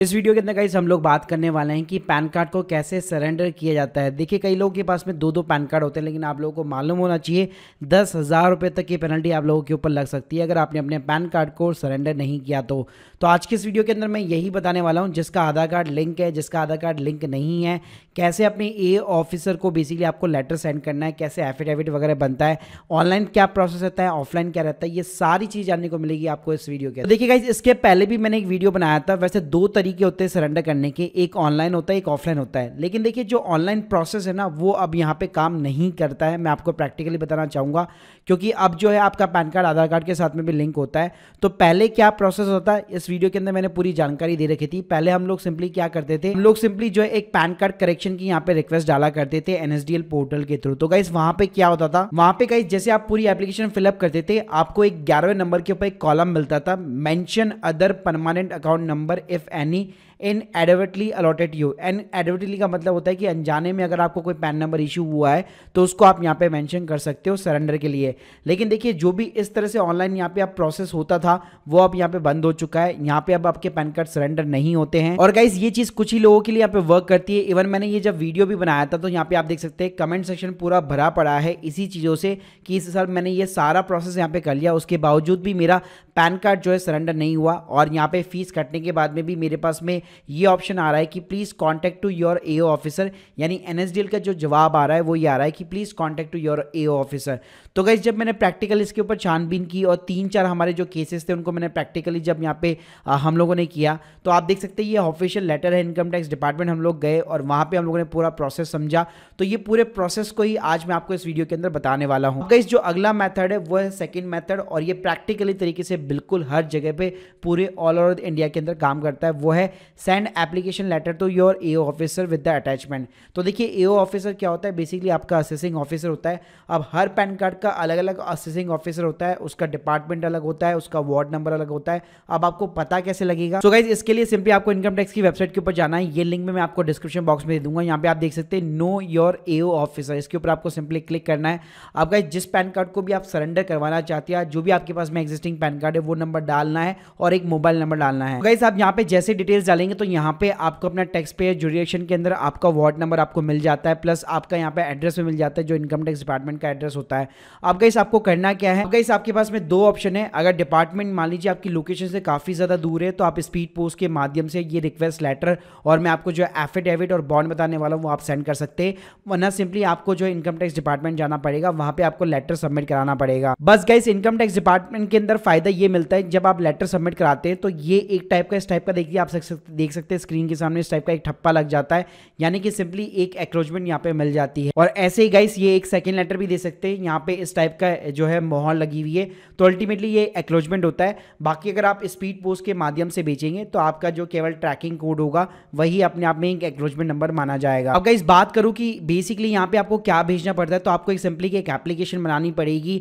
इस वीडियो के अंदर गाइस हम लोग बात करने वाले हैं कि पैन कार्ड को कैसे सरेंडर किया जाता है। देखिए, कई लोगों के पास में दो दो पैन कार्ड होते हैं, लेकिन आप लोगों को मालूम होना चाहिए, दस हज़ार रुपये तक की पेनल्टी आप लोगों के ऊपर लग सकती है अगर आपने अपने पैन कार्ड को सरेंडर नहीं किया तो। तो आज की इस वीडियो के अंदर मैं यही बताने वाला हूँ, जिसका आधार कार्ड लिंक है, जिसका आधार कार्ड लिंक नहीं है, कैसे अपने ए ऑफिसर को बेसिकली आपको लेटर सेंड करना है, कैसे एफिडेविट वगैरह बनता है ऑनलाइन क्या प्रोसेस रहता है ऑफलाइन क्या रहता है, ये सारी चीज़ जानने को मिलेगी आपको इस वीडियो के देखिए गाइज़ इसके पहले भी मैंने एक वीडियो बनाया था, वैसे दो तरीके होते हैं सरेंडर करने के। एक ऑनलाइन होता है, एक ऑफलाइन होता है। लेकिन देखिए, जो ऑनलाइन प्रोसेस है ना, वो अब यहाँ पे काम नहीं करता है। मैं आपको प्रैक्टिकली बताना चाहूँगा, क्योंकि अब जो है आपका पैन कार्ड आधार कार्ड के साथ में भी लिंक होता है। तो पहले क्या प्रोसेस होता है? इस वीडियो के अंदर मैंने पूरी जानकारी दे रखी थी। पहले हम लोग सिंपली क्या करते थे? हम लोग सिंपली जो है एक पैन कार्ड करेक्शन की यहाँ पे रिक्वेस्ट डाला करते थे एनएसडीएल पोर्टल के थ्रू तो गाइस वहाँ पे क्या होता था? वहाँ पे गाइस जैसे आप पूरी एप्लीकेशन फिलअप करते थे, आपको एक ग्यारहवें नंबर के ऊपर एक कॉलम मिलता था। Mention other permanent account number if any in adversely allotted you and adversely का मतलब होता है कि अनजाने में अगर आपको कोई पैन नंबर इशू हुआ है तो उसको आप यहाँ पे मेंशन कर सकते हो सरेंडर के लिए। लेकिन देखिए, जो भी इस तरह से ऑनलाइन यहाँ पे आप प्रोसेस होता था, वो अब यहाँ पे बंद हो चुका है। यहाँ पे अब आपके पैन कार्ड सरेंडर नहीं होते हैं। और गाइज़ ये चीज़ कुछ ही लोगों के लिए यहाँ पे वर्क करती है। इवन मैंने ये जब वीडियो भी बनाया था तो यहाँ पे आप देख सकते हैं कमेंट सेक्शन पूरा भरा पड़ा है इसी चीज़ों से कि साल मैंने ये सारा प्रोसेस यहाँ पे कर लिया। उसके बावजूद भी मेरा पैन कार्ड जो है सरेंडर नहीं हुआ। और यहाँ पे फ़ीस कटने के बाद में भी मेरे पास में ये ऑप्शन आ रहा है कि please contact to your A officer यानी एन का जो जवाब आ रहा है, वो ये आ रहा है कि please contact to your A officer तो गई जब मैंने प्रैक्टिकल इसके ऊपर छानबीन की और तीन चार हमारे जो केसेस थे, उनको मैंने प्रैक्टिकली जब यहाँ पे हम लोगों ने किया तो आप देख सकते हैं ये ऑफिशियल लेटर है इनकम टैक्स डिपार्टमेंट हम लोग गए और वहाँ पे हम लोगों ने पूरा प्रोसेस समझा। तो ये पूरे प्रोसेस को ही आज मैं आपको इस वीडियो के अंदर बताने वाला हूँ। गई जो अगला मैथड है, वो है सेकेंड मैथड और ये प्रैक्टिकली तरीके से बिल्कुल हर जगह पे पूरे ऑल ओवर इंडिया के अंदर काम करता है, वो send application letter to your A officer with the attachment तो देखिए ए ऑफिसर क्या होता है? बेसिकली आपका असेसिंग ऑफिसर होता है। अब हर पैन कार्ड का अलग अलग असेसिंग ऑफिसर होता है। उसका डिपार्टमेंट अलग होता है, उसका वार्ड नंबर अलग होता है। अब आपको पता कैसे लगेगा? सो so गाइज़ इसके लिए सिंपली आपको इनकम टैक्स की वेबसाइट के ऊपर जाना है। ये लिंक में मैं आपको डिस्क्रिप्शन बॉक्स में दे दूँगा। यहाँ पे आप देख सकते हैं नो योर एओ ऑफिसर इसके ऊपर आपको सिंपली क्लिक करना है। आप गाइज़ जिस पैन कार्ड को भी आप सरेंडर करवाना चाहते हैं, जो भी आपके पास में एग्जिस्टिंग पैन कार्ड है, वो नंबर डालना है और एक मोबाइल नंबर डालना है। गाइस आप यहाँ पे जैसे डिटेल्स डालेंगे तो यहाँ पे आपको अपना टैक्स पे जुरिएशन के अंदर आपका वार्ड नंबर आपको मिल जाता है प्लस आपका यहाँ पे एड्रेस में मिल जाता है, जो इनकम टैक्स डिपार्टमेंट का एड्रेस होता है। अब गाइस आपको करना क्या है? गाइस आपके पास में दो ऑप्शन है। अगर डिपार्टमेंट मान लीजिए आपकी लोकेशन से काफ़ी ज़्यादा दूर है तो आप स्पीड पोस्ट के माध्यम से ये रिक्वेस्ट लेटर और मैं आपको जो एफिडेविट और बॉन्ड बताने वाला हूँ, वो आप सेंड कर सकते हैं। वरना सिंपली आपको जो इनकम टैक्स डिपार्टमेंट जाना पड़ेगा, वहाँ पे आपको लेटर सबमिट कराना पड़ेगा। बस गाइस इनकम टैक्स डिपार्टमेंट के अंदर फ़ायदा ये मिलता है, जब आप लेटर सबमिट कराते हैं तो ये एक टाइप का, इस टाइप का देखिए, आप देख सकते हैं स्क्रीन के सामने इस टाइप का एक ठप्पा लग जाता है, यानी कि सिंपली एक एक्रोचमेंट यहाँ पे मिल जाती है। और ऐसे ही गाइस ये एक सेकेंड लेटर भी दे सकते हैं, यहाँ पे इस टाइप का जो है मोहर लगी हुई है। तो अल्टीमेटली ये एक्रोचमेंट होता है। बाकी अगर आप स्पीड पोस्ट के माध्यम से बेचेंगे तो आपका जो केवल ट्रैकिंग कोड होगा, वही अपने आप में एक एक्रोचमेंट नंबर माना जाएगा। अब गाइस बात करूँ कि बेसिकली यहाँ पे आपको क्या भेजना पड़ता है तो आपको एक सिंपली एक एप्लीकेशन बनानी पड़ेगी।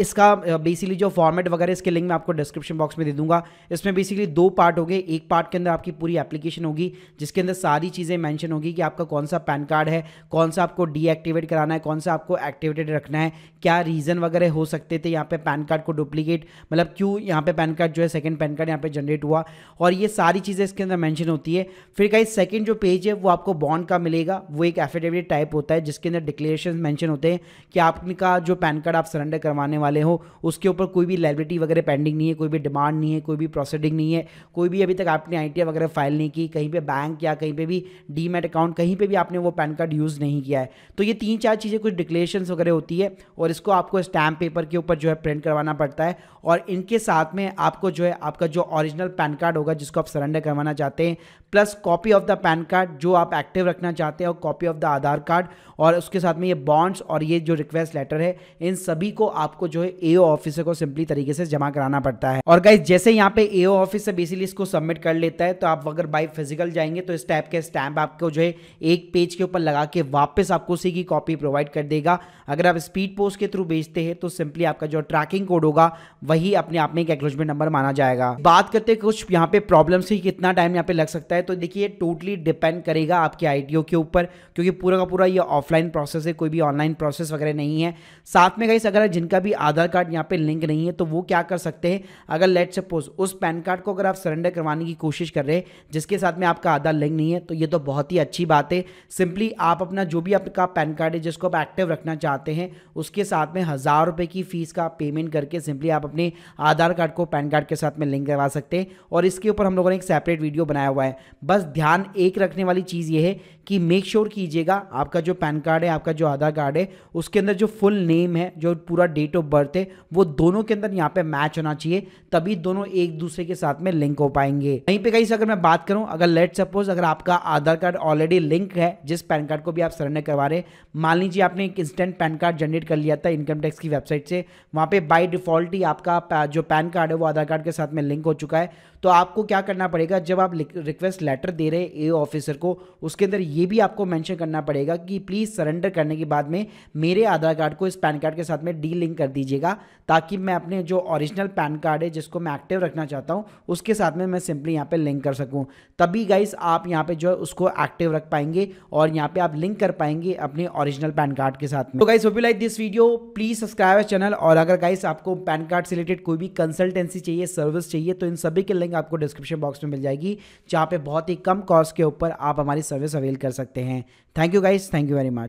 इसका बेसिकली जो फॉर्मेट वगैरह, इसके लिंक मैं आपको डिस्क्रिप्शन बॉक्स में दे दूँगा। इसमें बेसिकली दो पार्ट हो गए एक पार्ट के अंदर आपकी पूरी एप्लीकेशन होगी, जिसके अंदर सारी चीज़ें मेंशन होगी कि आपका कौन सा पैन कार्ड है, कौन सा आपको डीएक्टिवेट कराना है, कौन सा आपको एक्टिवेटेड रखना है, क्या रीज़न वगैरह हो सकते थे यहाँ पे पैन कार्ड को डुप्लीकेट मतलब क्यों यहाँ पे पैन कार्ड जो है सेकंड पैन कार्ड यहाँ पे जनरेट हुआ, और ये सारी चीज़ें इसके अंदर मेंशन होती है। फिर कहीं सेकंड जो पेज है, वो आपको बॉन्ड का मिलेगा, वो एक एफिडेविट टाइप होता है, जिसके अंदर डिक्लेरेशन मैंशन होते हैं कि आपका जो पैन कार्ड आप सरेंडर करवाने वाले हो, उसके ऊपर कोई भी लाइबिलिटी वगैरह पेंडिंग नहीं है, कोई भी डिमांड नहीं है, कोई भी प्रोसीडिंग नहीं है, कोई भी अभी तक आपने आई वगैरह फ़ाइल नहीं की, कहीं पे बैंक या कहीं पे भी डीमेट अकाउंट कहीं पे भी आपने वो पैन कार्ड यूज़ नहीं किया है। तो ये तीन चार चीज़ें कुछ डिक्लेरेशन वगैरह होती है और इसको आपको स्टैम्प पेपर के ऊपर जो है प्रिंट करवाना पड़ता है और इनके साथ में आपको जो है, आपका जो ओरिजिनल पैन कार्ड होगा जिसको आप सरेंडर करवाना चाहते हैं plus copy of the PAN card जो आप एक्टिव रखना चाहते हैं और copy of the Aadhaar card और उसके साथ में ये बॉन्ड्स और ये जो रिक्वेस्ट लेटर है, इन सभी को आपको जो है एओ ऑफिसर को सिंपली तरीके से जमा कराना पड़ता है। और गाइज़ जैसे यहाँ पे एओ ऑफिसर बेसिकली इसको सबमिट कर लेता है तो आप अगर बाई फ़िज़िकल जाएँगे तो इस टाइप के स्टैंप आपको जो है, एक पेज के ऊपर लगा के वापस आपको उसी की कॉपी प्रोवाइड कर देगा। अगर आप स्पीड पोस्ट के थ्रू बेचते हैं तो सिंपली आपका जो ट्रैकिंग कोड होगा, वही अपने आप में एक एक्नोलॉजमेंट नंबर माना जाएगा। बात करते कुछ यहाँ पे प्रॉब्लम से कितना टाइम यहाँ पे लग सकता है तो देखिए टोटली डिपेंड करेगा आपके आईटीओ के ऊपर, क्योंकि पूरा का पूरा ये ऑफलाइन प्रोसेस है, कोई भी ऑनलाइन प्रोसेस वगैरह नहीं है। साथ में गाइस अगर जिनका भी आधार कार्ड यहाँ पे लिंक नहीं है तो वो क्या कर सकते हैं? अगर लेट सपोज़ उस पैन कार्ड को अगर आप सरेंडर करवाने की कोशिश कर रहे पे जिसके साथ में आपका आधार लिंक नहीं है तो ये तो बहुत ही अच्छी बात है। सिंपली आप अपना जो भी आपका पैन कार्ड है, जिसको आप एक्टिव रखना चाहते हैं, उसके साथ में हज़ार रुपये की फ़ीस का पेमेंट करके सिंपली आप अपने आधार कार्ड को पैन कार्ड के साथ में लिंक करवा सकते हैं। और इसके ऊपर हम लोगों ने एक सेपरेट वीडियो बनाया हुआ है। बस ध्यान एक रखने वाली चीज़ ये है कि मेक श्योर कीजिएगा, आपका जो पैन कार्ड है, आपका जो आधार कार्ड है, उसके अंदर जो फुल नेम है, जो पूरा डेट ऑफ़ बर्थ है, वो दोनों के अंदर यहाँ पे मैच होना चाहिए, तभी दोनों एक दूसरे के साथ में लिंक हो पाएँगे। वहीं पे कहीं अगर मैं बात करूँ, अगर लेट सपोज़ अगर आपका आधार कार्ड ऑलरेडी लिंक है, जिस पैन कार्ड को भी आप सरेंडर करवा रहे मान लीजिए आपने एक इंस्टेंट पैन कार्ड जनरेट कर लिया था इनकम टैक्स की वेबसाइट से, वहाँ पे बाई डिफ़ॉल्ट ही आपका जो पैन कार्ड है वो आधार कार्ड के साथ में लिंक हो चुका है। तो आपको क्या करना पड़ेगा? जब आप रिक्वेस्ट लेटर दे रहे ए ऑफिसर को, उसके अंदर ये भी आपको मेंशन करना पड़ेगा कि प्लीज़ सरेंडर करने के बाद में मेरे आधार कार्ड को इस पैन कार्ड के साथ में डी लिंक कर दीजिएगा, ताकि मैं अपने जो ओरिजिनल पैन कार्ड है, जिसको मैं एक्टिव रखना चाहता हूँ, उसके साथ में मैं सिंपली यहाँ पर लिंक कर सकूँ। तभी गाइस आप यहाँ पर जो है, उसको एक्टिव रख पाएँगे और यहाँ पर आप लिंक कर पाएँगे अपने ओरिजिनल पैन कार्ड के साथ में। तो guys you like this video please subscribe channel और अगर गाइस आपको पैन कार्ड से रिलेटेड कोई भी कंसल्टेंसी चाहिए सर्विस चाहिए तो इन सभी के लिंक आपको डिस्क्रिप्शन बॉक्स में मिल जाएगी, जहाँ पे बहुत ही कम कॉस्ट के ऊपर आप हमारी सर्विस अवेल कर सकते हैं। Thank you guys thank you very much